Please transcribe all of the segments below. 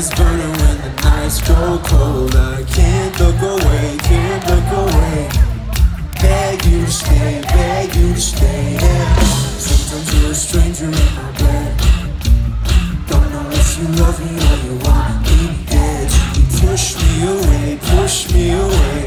is burning when the nights grow cold. I can't look away, can't look away. Beg you to stay, beg you to stay. Yeah. Sometimes you're a stranger in my bed. Don't know if you love me or you wanna me dead. You push me away, push me away.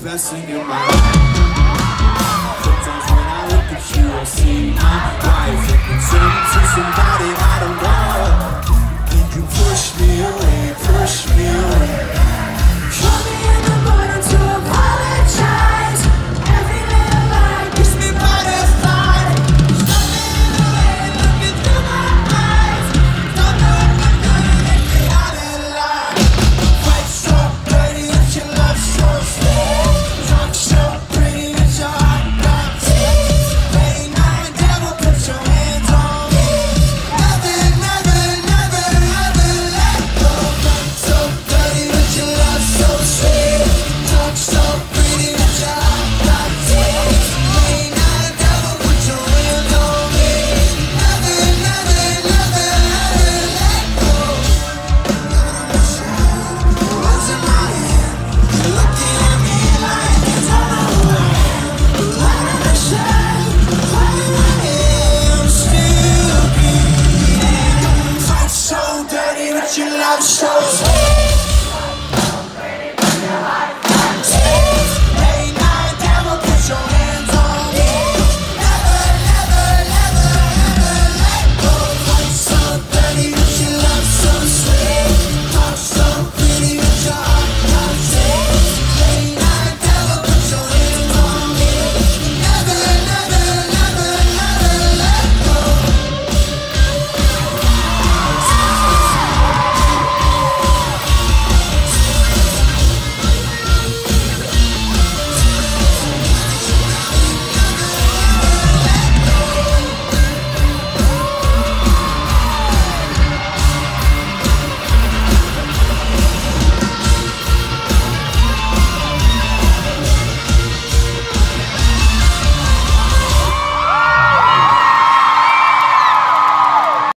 The in my life. Sometimes when I look at you, I see my I'm sure.